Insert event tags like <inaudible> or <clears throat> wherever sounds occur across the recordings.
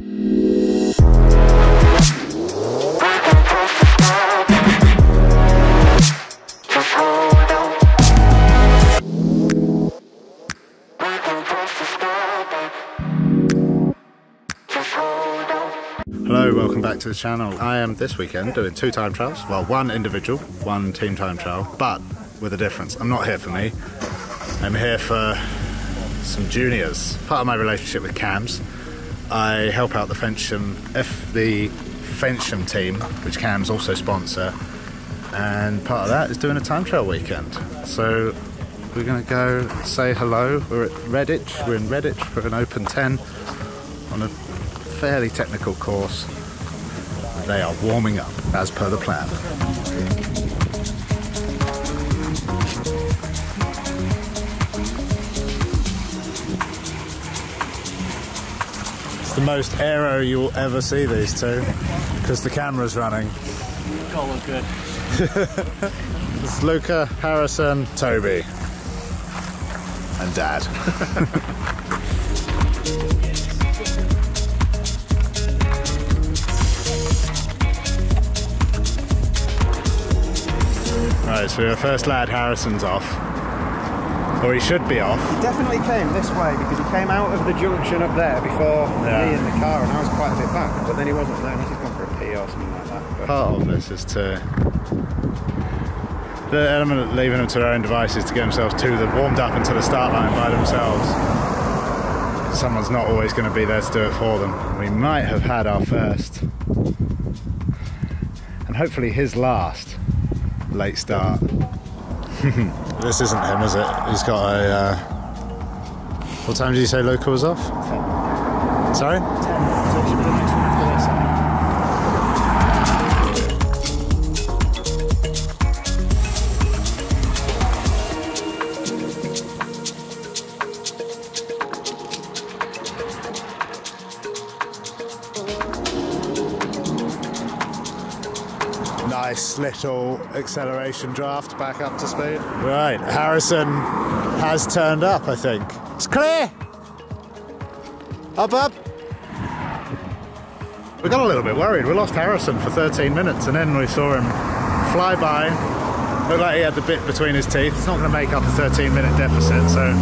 Hello, welcome back to the channel. I am this weekend doing two time trials. Well, one individual, one team time trial, but with a difference. I'm not here for me. I'm here for some juniors. Part of my relationship with CAMS, I help out the Fensham, F, the Fensham team, which CAMS also sponsor, and part of that is doing a time trial weekend. So we're going to go say hello. We're at Redditch. We're in Redditch for an Open 10 on a fairly technical course. They are warming up as per the plan. It's the most aero you'll ever see these two because the camera's running. Gotta look good. <laughs> It's Luca, Harrison, Toby, and Dad. <laughs> right, so our first lad, Harrison's off. Or he should be off. He definitely came this way because he came out of the junction up there before Yeah. me in the car and I was quite a bit back, but then he wasn't there. He's just gone for a pee or something like that. But Part of this is to. The element of leaving them to their own devices to get themselves to the warmed up and to the start line by themselves. Someone's not always going to be there to do it for them. We might have had our first, and hopefully his last late start. <laughs> this isn't him, is it? He's got a. Uh... What time did you say Luca was off? Sorry? 10. Nice little acceleration draft back up to speed. Right, Harrison has turned up, I think. It's clear! Up, up! We got a little bit worried. We lost Harrison for 13 minutes and then we saw him fly by. Looked like he had the bit between his teeth. It's not going to make up a 13 minute deficit, so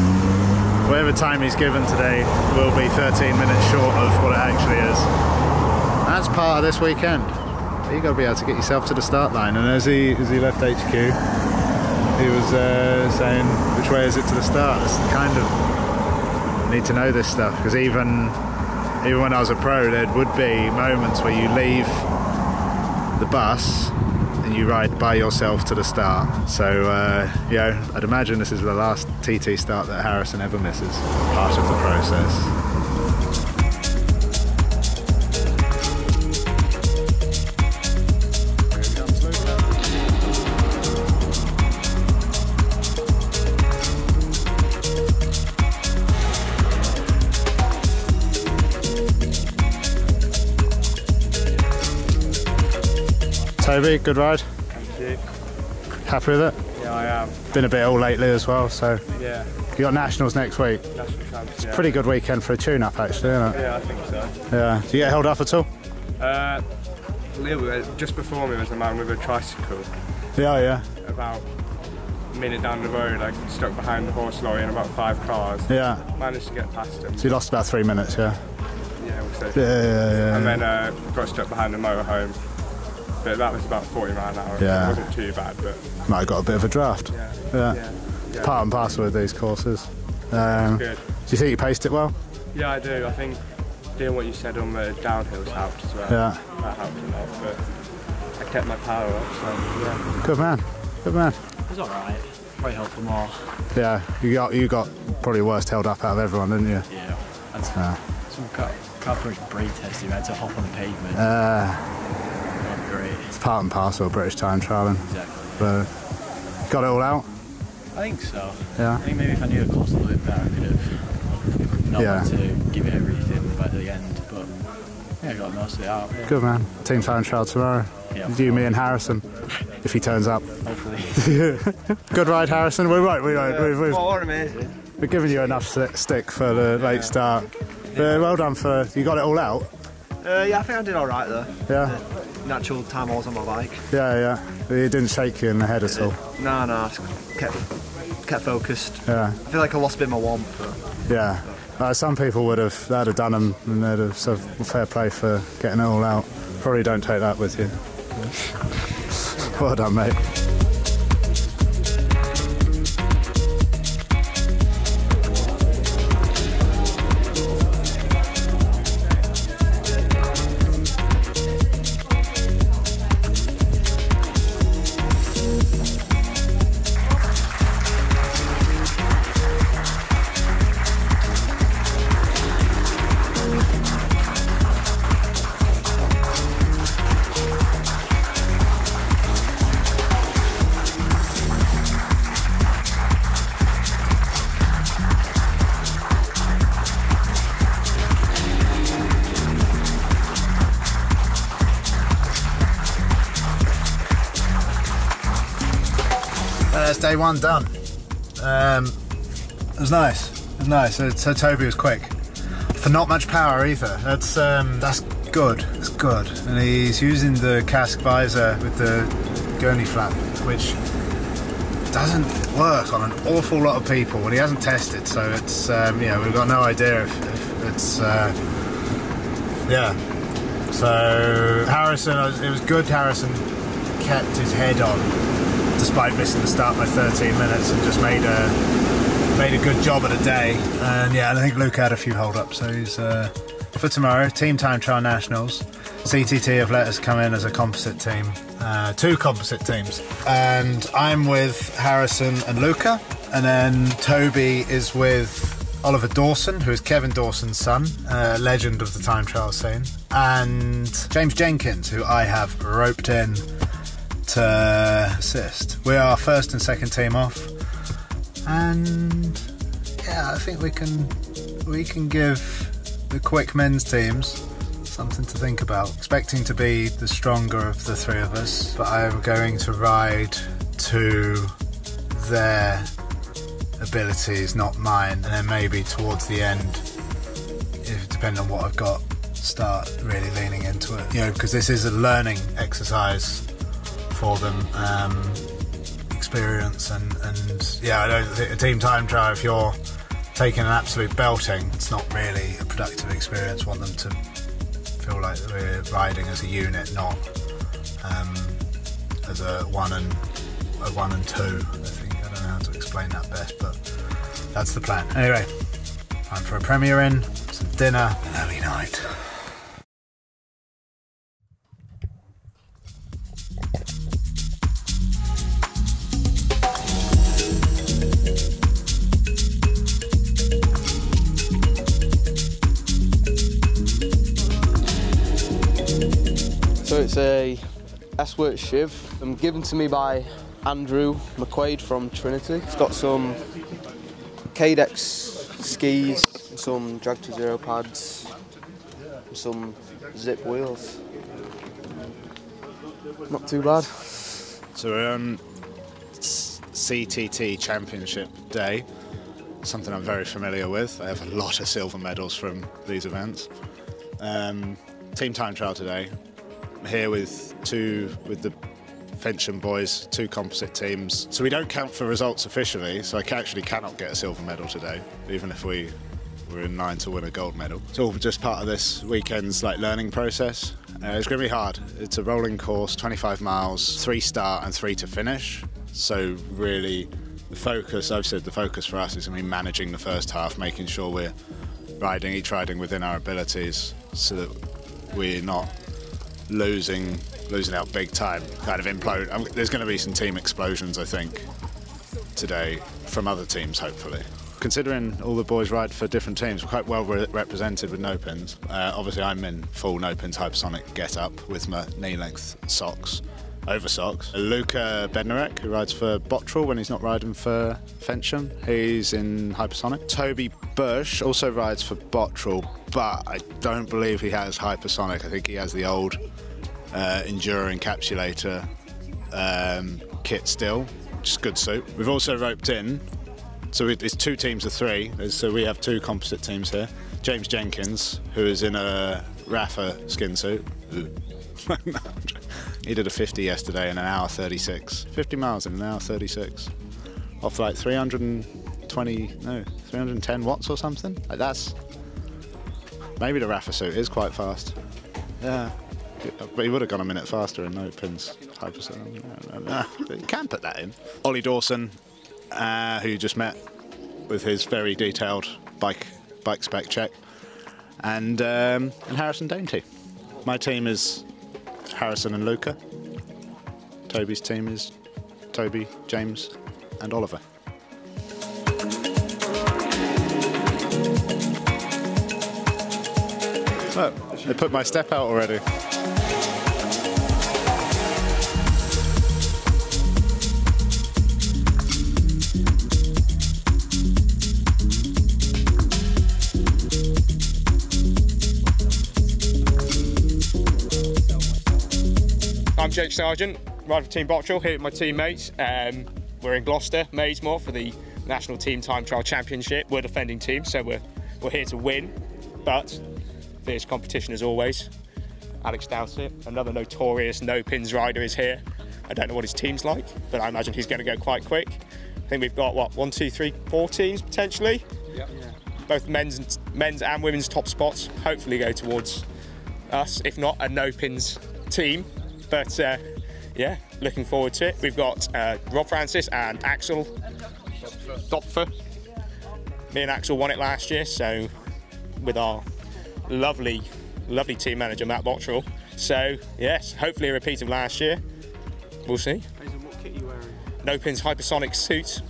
whatever time he's given today will be 13 minutes short of what it actually is. That's part of this weekend. You got to be able to get yourself to the start line. And as he as he left HQ, he was uh, saying, "Which way is it to the start?" It's kind of need to know this stuff because even even when I was a pro, there would be moments where you leave the bus and you ride by yourself to the start. So uh, yeah, I'd imagine this is the last TT start that Harrison ever misses. Part of the process. Toby, good ride. thank you. Happy with it? Yeah, I am. Been a bit ill lately as well, so Yeah, you got nationals next week. national champs. Yeah. Pretty good weekend for a tune-up, actually, isn't it? Yeah, I think so. Yeah. Do you get held up at all? Uh, a. Just before me was a man with a tricycle. Yeah, yeah, About a minute down the road, I got stuck behind the horse lorry and about five cars. yeah. Managed to get past him. So you lost about three minutes, yeah. Yeah, we'll say. Yeah, yeah, yeah. And then uh, got stuck behind the motorhome. But that was about 40 mile an hour. Yeah. It wasn't too bad, but Might have got a bit of a draft. yeah. Yeah. Yeah. yeah. Part and parcel with these courses. Um, do you think you paced it well? Yeah, I do. I think doing what you said on the downhills helped as well. Yeah. That helped a lot, but I kept my power up, so yeah. Good man. Good man. It was alright. Probably helpful more. Yeah, you got you got probably worst held up out of everyone, didn't you? Yeah. And Yeah. some car, car approach brake test, you had to hop on the pavement. Uh, Not great. it's part and parcel of British time trialing. Exactly. But got it all out. I think so. Yeah. I think maybe if I knew the course a little bit better, I could have not Yeah. had to give it everything by the end. But yeah, I got most of it out. Yeah. Good man. Team time trial tomorrow. Yeah. You, me, and Harrison, if he turns up. Hopefully. <laughs> Good ride, Harrison. We're right. We're right. We've, we've, what amazing. we've given you enough stick for the late start. Uh, well done for you got it all out. Uh, yeah, I think I did all right there. Yeah, Natural time I was on my bike. yeah, yeah. It didn't shake you in the head at all. No, no, I just kept kept focused. Yeah, I feel like I lost a bit of my warmth. But yeah. Uh, some people would have that'd have done them, and they'd have so fair play for getting it all out. Probably don't take that with you. <laughs> Well done, mate. Day one done. Um, it was nice. It was nice. So Toby was quick. For not much power either. That's um, that's good. It's good. And he's using the Kask visor with the gurney flap, which doesn't work on an awful lot of people. Well, he hasn't tested, so it's um, yeah, we've got no idea if, if it's uh, yeah. So Harrison, it was good. Harrison kept his head on despite missing the start by 13 minutes and just made a made a good job of the day. And yeah, I think Luke had a few hold ups. So he's uh, for tomorrow. Team time trial nationals. CTT have let us come in as a composite team, uh, two composite teams, and I'm with Harrison and Luca, and then Toby is with Oliver Dawson, who is Kevin Dawson's son, uh, legend of the time trial scene, and James Jenkins, who I have roped in to uh, assist. We are first and second team off, and yeah, I think we can we can give the quick men's teams something to think about. Expecting to be the stronger of the three of us, but I am going to ride to their abilities, not mine, and then maybe towards the end, if depending on what I've got, start really leaning into it. You know, because this is a learning exercise for them. Um, experience and, and yeah, I don't think a team time trial if you're taking an absolute belting, it's not really a productive experience. Want them to feel like we're riding as a unit, not um, as a one and a one and two. I think I don't know how to explain that best, but that's the plan. Anyway, time for a Premier Inn, some dinner, an early night. A S-Works Shiv, um, given to me by Andrew McQuaid from Trinity. It's got some Cadex skis, some Drag2Zero pads, some Zipp wheels. Not too bad. So we're on CTT Championship Day, something I'm very familiar with. I have a lot of silver medals from these events. Um, team time trial today. Here with two with the Fensham boys, two composite teams. So we don't count for results officially. So I actually cannot get a silver medal today, even if we were in line to win a gold medal. It's all just part of this weekend's like learning process. Uh, it's going to be hard. It's a rolling course, 25 miles, three start and three to finish. So really, the focus I've said the focus for us is going to be managing the first half, making sure we're riding each riding within our abilities, so that we're not losing losing out big time. Kind of implode. Um, there's going to be some team explosions, I think, today from other teams, hopefully. Considering all the boys ride for different teams, we're quite well re- represented with Nopinz. Uh, obviously, I'm in full Nopinz hypersonic get up with my knee length socks, over socks. Luca Bednarek, who rides for Bottrell when he's not riding for Fensham, he's in hypersonic. Toby Bush also rides for Bottrell, but I don't believe he has hypersonic. I think he has the old uh, Endura encapsulator um, kit still, which is good suit. We've also roped in, so it's two teams of three. So we have two composite teams here. James Jenkins, who is in a Rapha skin suit. <laughs> he did a 50 yesterday in an hour 36. 50 miles in an hour 36. Off like 320, no, 310 watts or something. Like that's. Maybe the Rapha suit is quite fast. Yeah. But he would have gone a minute faster in Nopinz. You can put that in. Ollie Dawson, uh, who just met with his very detailed bike bike spec check, and um, and Harrison Dainty. My team is Harrison and Luca. Toby's team is Toby, James, and Oliver. Oh, they put my step out already. Jake Sargent, rider for Team Bottrell here with my teammates. Um, we're in Gloucester, Maisemore for the National Team Time Trial Championship. We're defending team, so we're, we're here to win, but fierce competition as always. Alex Dowsett, another notorious Nopinz rider, is here. I don't know what his team's like, but I imagine he's going to go quite quick. I think we've got what one, two, three, four teams potentially. Both men's and, men's and women's top spots hopefully go towards us, if not a Nopinz team. But uh, yeah, looking forward to it. We've got uh, Rob Francis and Axel Dopfer. Me and Axel won it last year, so with our lovely, lovely team manager Matt Bottrell. So yes, hopefully a repeat of last year. We'll see. Nopinz, hypersonic suit,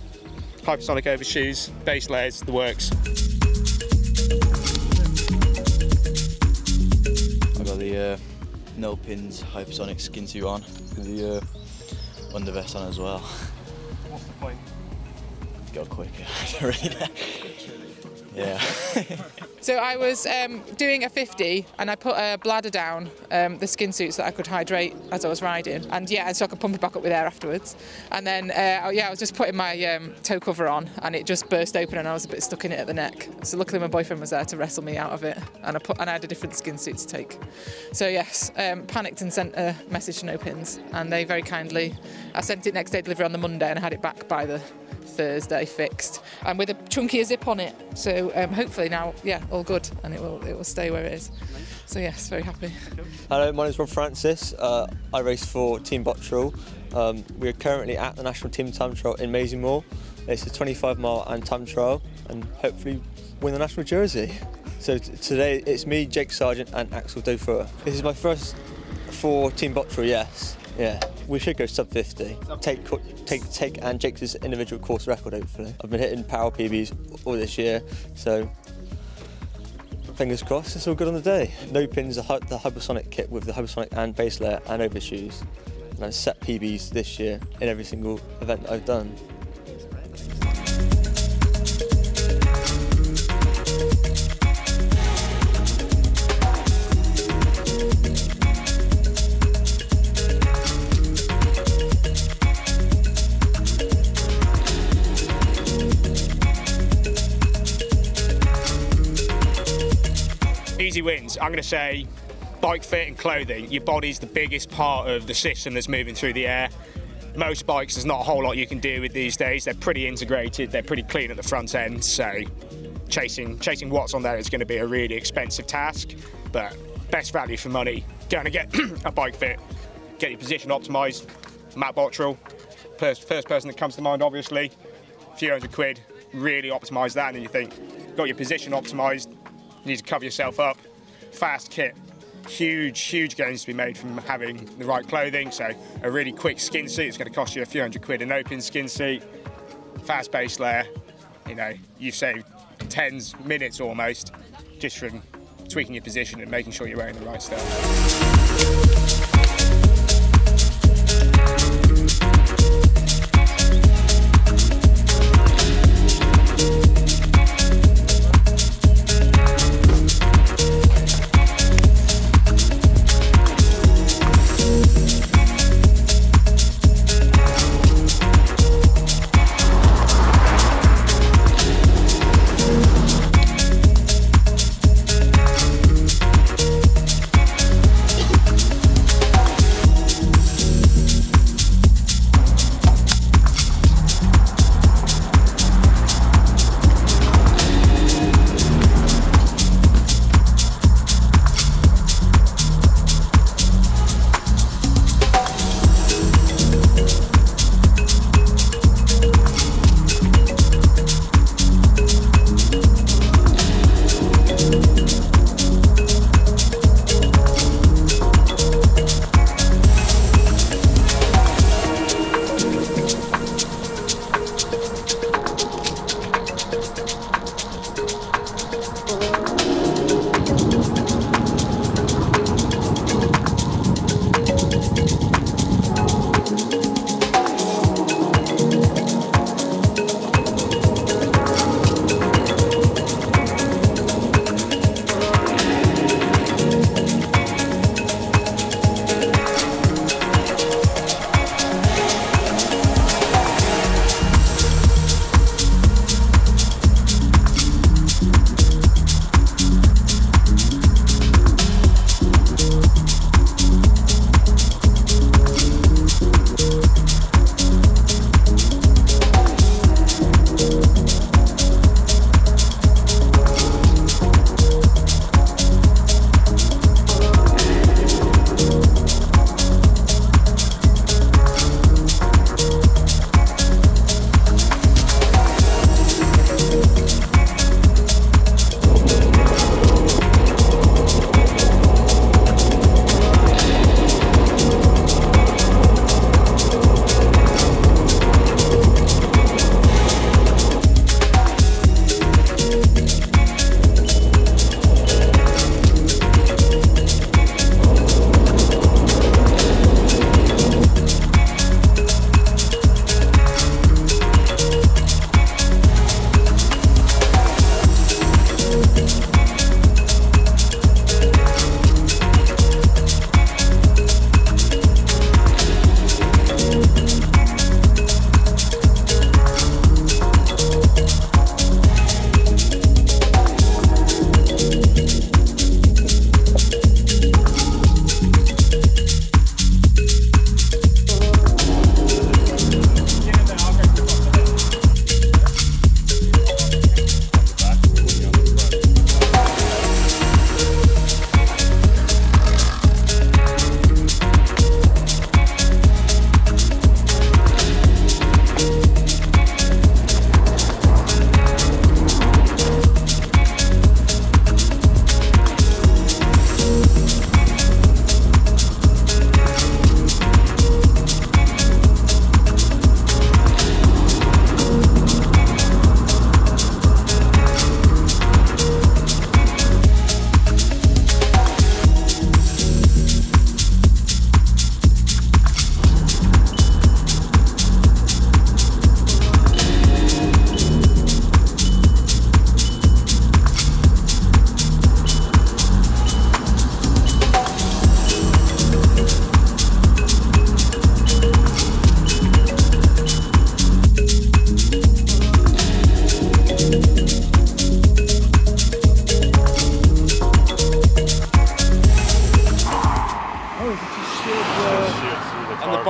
hypersonic overshoes, base layers, the works. No pins hypersonic skin suit on the uh, undervest on as well. What's the point? Go quicker. <laughs> yeah. <laughs> So I was um, doing a 50 and I put a bladder down um, the skin suit so that I could hydrate as I was riding. And yeah, so I could pump it back up with air afterwards. And then, uh, oh, yeah, I was just putting my um, toe cover on and it just burst open and I was a bit stuck in it at the neck. So luckily my boyfriend was there to wrestle me out of it and I, put, and I had a different skin suit to take. So yes, um, panicked and sent a message to Nopinz and they very kindly, I sent it next day delivery on the Monday and I had it back by the Thursday fixed and with a chunkier zip on it. So um, hopefully now, yeah, all good, and it will it will stay where it is. So yes, very happy. Hello, my name is Rob Francis. Uh, I race for Team Bottrell. Um, we are currently at the National Team Time Trial in Maisemore. It's a 25 mile and time trial and hopefully win the national jersey. So today it's me, Jake Sargent and Axel Dofer. This is my first for Team Bottrell, yes. Yeah, we should go sub 50. Take, take, take, and Jake's individual course record hopefully. I've been hitting power PBs all this year, so fingers crossed, it's all good on the day. Nopinz, the, the hypersonic kit with the hypersonic and base layer and overshoes. And I've set PBs this year in every single event that I've done. Wins. I'm going to say bike fit and clothing. Your body's the biggest part of the system that's moving through the air. Most bikes, there's not a whole lot you can do with these days. They're pretty integrated, they're pretty clean at the front end, so chasing chasing watts on there is going to be a really expensive task. But best value for money, going to get <clears throat> a bike fit, get your position optimised. Matt Bottrell, first, first person that comes to mind, obviously. A few hundred quid, really optimise that, and then you think, got your position optimised, you need to cover yourself up. Fast kit, huge, huge gains to be made from having the right clothing. So a really quick skin suit is going to cost you a few hundred quid. An open skin suit, fast base layer. You know, you've saved tens, minutes almost, just from tweaking your position and making sure you're wearing the right stuff.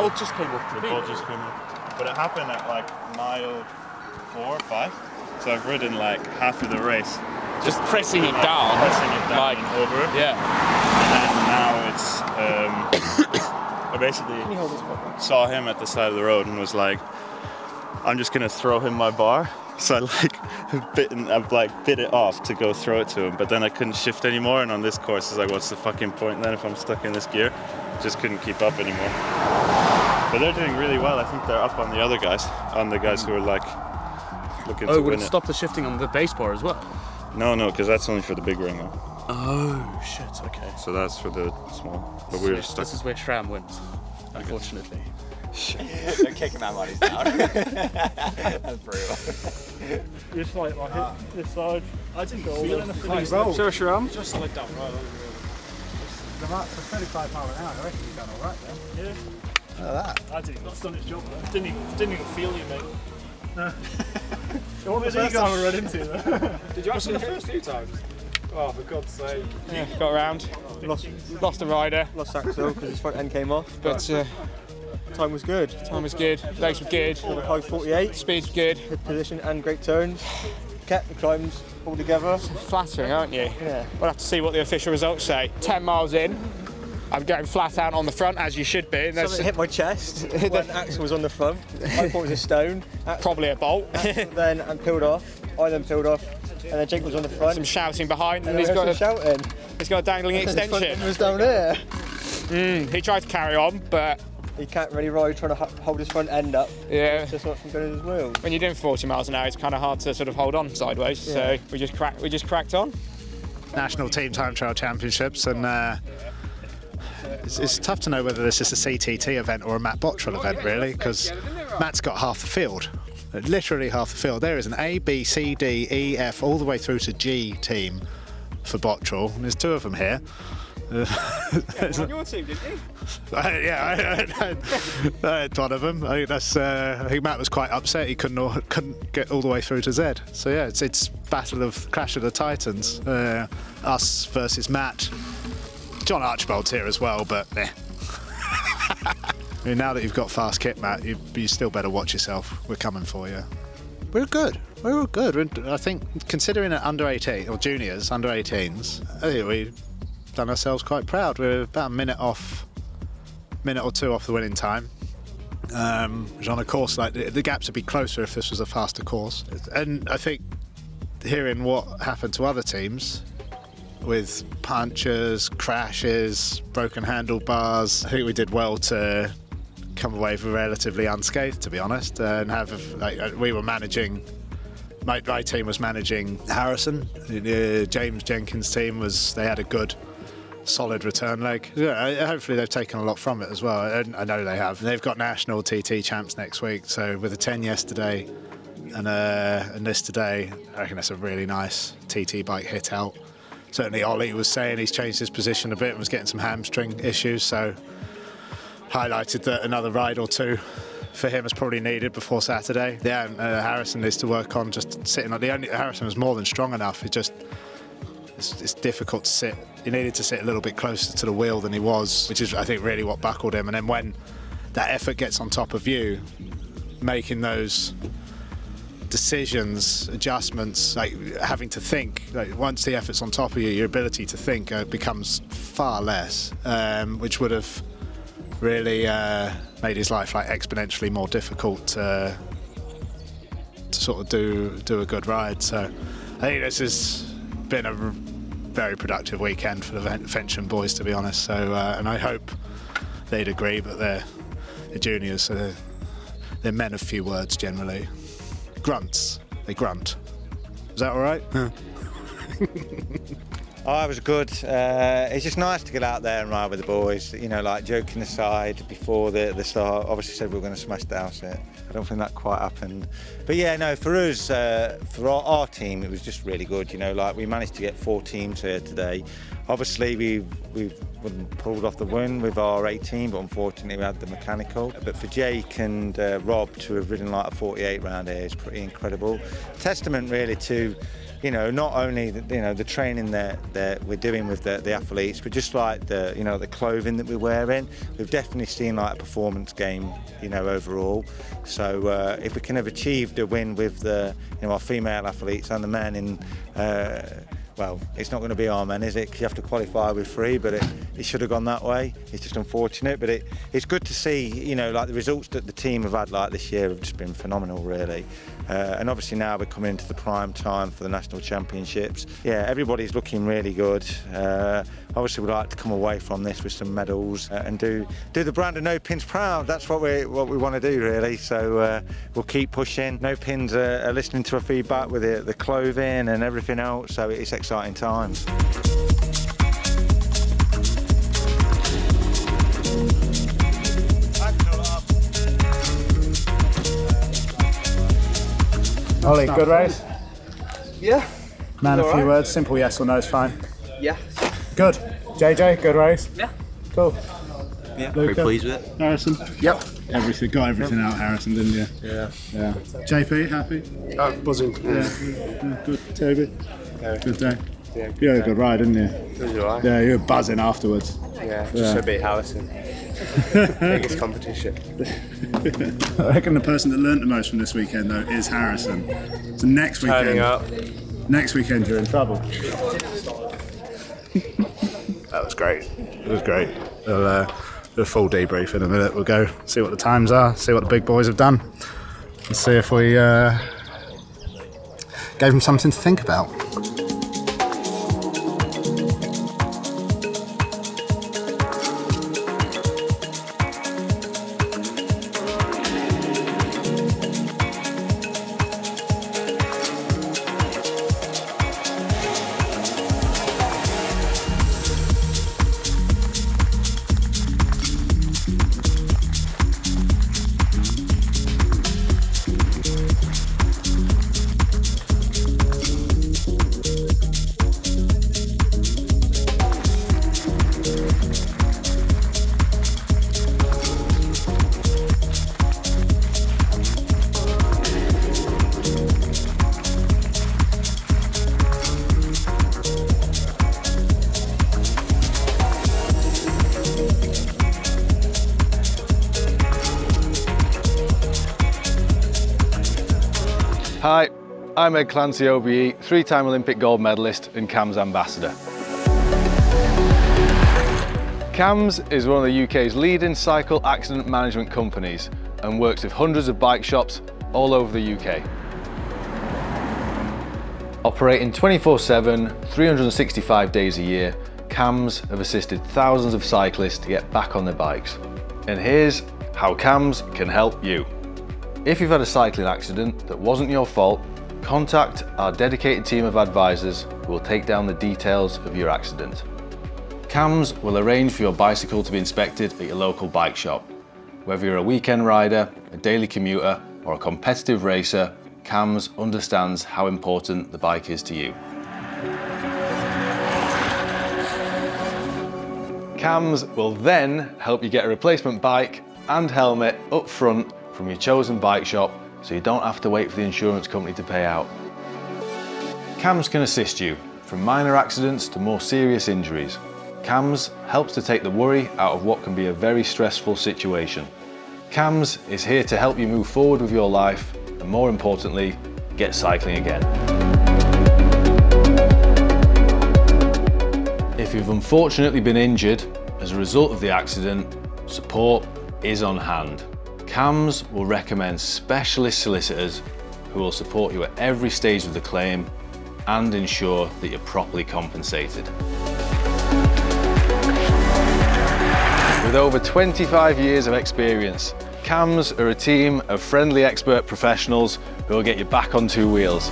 The bolt just came off The the ball just came up. But it happened at like mile four or five. So I've ridden like half of the race. Just pressing it down. Pressing it down Like, and over it. yeah. And now it's um, <coughs> I basically saw him at the side of the road and was like, I'm just gonna throw him my bar. So I like <laughs> bit I've like bit it off to go throw it to him, but then I couldn't shift anymore. And on this course, it's like, what's the fucking point then if I'm stuck in this gear? Just couldn't keep up anymore. But they're doing really well. I think they're up on the other guys, on the guys who are like looking Oh, to would win it it. stop the shifting on the base bar as well? No, no, because that's only for the big ring. Oh shit. Okay. So that's for the small. But we're stuck. This is where SRAM wins, unfortunately. Don't kick him out while he's down. <laughs> That's brutal. Just like I hit this side. I didn't feel anything. Nice roll. Sure, SRAM. Just slid down right The marks are 35 mile an hour. I reckon you've done all right there. Yeah. Look at that. I did. That's done its job. Though. Didn't even, didn't even feel you, mate. No. <laughs> it <laughs> wasn't the first time I ran into you. though. Did you Wasn't actually the first few times? Oh, for God's sake. Yeah, got around. Lost, Lost a rider, lost Axel because his front end came off, but but uh, time was good. time was good. Legs were good. High 48, Speed's good. good position and great turns. Kept the climbs all together. Flattering, aren't you? Yeah. We'll have to see what the official results say. 10 miles in. I'm going flat out on the front as you should be. And Something hit my chest <laughs> when Axel was on the front. I thought it was a stone. Axel probably a bolt. <laughs> then and peeled off. I then peeled off, and then Jake was on the front. Some shouting behind, and and he's got a, shouting. he's got a dangling <laughs> extension. was down there. Mm, he tried to carry on, but He can't really ride trying to hold his front end up. yeah, Just not from going his wheels. when you're doing 40 miles an hour, it's kind of hard to sort of hold on sideways. So we just cracked, we just cracked on. National Team Time Trial Championships, and uh, it's, it's tough to know whether this is a CTT event or a Matt Bottrell event, really, because Matt's got half the field. Literally half the field. There is an A, B, C, D, E, F, all the way through to G team for Bottrell. And there's two of them here. Uh, on your team, didn't you? <laughs> I- yeah, I, I, I had one of them. I think that's. Uh, I think Matt was quite upset he couldn't all, couldn't get all the way through to Z. So yeah, it's it's battle of clash of the titans. Uh, us versus Matt. John Archibald's here as well, but eh. <laughs> I mean, now that you've got fast kit, Matt, you, you still better watch yourself. We're coming for you. We're good. We're all good. We're- I think considering it under 18 or juniors under 18s, I think we've done ourselves quite proud. We're about a minute off, minute or two off the winning time. Um, on a course like the, the gaps would be closer if this was a faster course. And I think hearing what happened to other teams with punches, crashes, broken handlebars, I think we did well to come away relatively unscathed, to be honest, and have like uh, we were managing. My, my team was managing Harrison. Uh, James Jenkins' team was they had a good, solid return leg. Yeah, hopefully they've taken a lot from it as well. I know they have. They've got national TT champs next week. So with a 10 yesterday and uh, and this today, I reckon that's a really nice TT bike hit out. Certainly Ollie was saying he's changed his position a bit and was getting some hamstring issues. So highlighted that another ride or two for him is probably needed before Saturday. Yeah, uh, Harrison needs to work on just sitting on the only Harrison was more than strong enough. It just it's, it's difficult to sit. He needed to sit a little bit closer to the wheel than he was, which is I think really what buckled him. And then when that effort gets on top of you, making those decisions, adjustments, like having to think. Like once the effort's on top of you, your ability to think uh, becomes far less, um, which would have really uh, made his life like exponentially more difficult to sort of do do a good ride. So I think this has been a very productive weekend for the Ven- Fensham boys, to be honest. So uh, and I hope they'd agree, but they're, they're juniors, so they're, they're men of few words generally. Grunts, they grunt. Is that all right? <laughs> Oh, it was good. Uh, it's just nice to get out there and ride with the boys. You know, like joking aside, before the, the start, obviously said we were going to smash Dowsett. I don't think that quite happened. But yeah, no, for us, uh, for our, our team, it was just really good. You know, like we managed to get four teams here today. Obviously, we've, we've pulled off the win with our 18, but unfortunately we had the mechanical. But for Jake and uh, Rob to have ridden like a 48 round here is pretty incredible. Testament really to you know, not only the, you know the training that, that we're doing with the, the athletes, but just like the you know the clothing that we're wearing, we've definitely seen like a performance game, you know, overall. So uh, if we can have achieved a win with the you know our female athletes and the men in. Uh, well, it's not going to be our men, is it? 'Cause you have to qualify with three, but it, it should have gone that way. It's just unfortunate, but it, it's good to see, you know, like the results that the team have had like this year have just been phenomenal, really. Uh, and obviously now we're coming into the prime time for the national championships. Yeah, everybody's looking really good. Uh, obviously, we'd like to come away from this with some medals uh, and do do the brand of Nopinz proud. That's what we what we want to do, really. So uh, we'll keep pushing. Nopinz are, are listening to our feedback with the, the clothing and everything else. So it's exciting times. Ollie, good race? Yeah. Man, a few right. words. Simple yes or no is fine. Yeah. Good. JJ, good race? Yeah. Cool. Yeah, Luca? very pleased with it. Harrison? Yep. Everything, got everything out, Harrison, didn't you? Yeah. Yeah. JP, happy? Oh, buzzing. Yeah. yeah. Good. Toby? Yeah. Good day? Yeah, You had a good ride, didn't you? It was alright. Yeah, you were buzzing afterwards. Yeah, just Yeah. a bit Harrison. <laughs> Biggest competition. I reckon the person that learnt the most from this weekend, though, is Harrison. So next weekend. Turning up. Next weekend, you're in trouble. <laughs> that was great. It was great. We'll uh, do a full debrief in a minute. We'll go see what the times are, see what the big boys have done, and see if we uh, gave them something to think about. I'm Ed Clancy OBE, three-time Olympic gold medalist and CAMS ambassador. CAMS is one of the UK's leading cycle accident management companies and works with hundreds of bike shops all over the UK. Operating 24-7, 365 days a year, CAMS have assisted thousands of cyclists to get back on their bikes. And here's how CAMS can help you. If you've had a cycling accident that wasn't your fault, contact our dedicated team of advisors who will take down the details of your accident. CAMS will arrange for your bicycle to be inspected at your local bike shop. Whether you're a weekend rider, a daily commuter or a competitive racer, CAMS understands how important the bike is to you. CAMS will then help you get a replacement bike and helmet up front from your chosen bike shop so you don't have to wait for the insurance company to pay out. CAMS can assist you from minor accidents to more serious injuries. CAMS helps to take the worry out of what can be a very stressful situation. CAMS is here to help you move forward with your life and more importantly, get cycling again. If you've unfortunately been injured as a result of the accident, support is on hand. CAMS will recommend specialist solicitors who will support you at every stage of the claim and ensure that you're properly compensated. With over 25 years of experience, CAMS are a team of friendly expert professionals who will get you back on two wheels.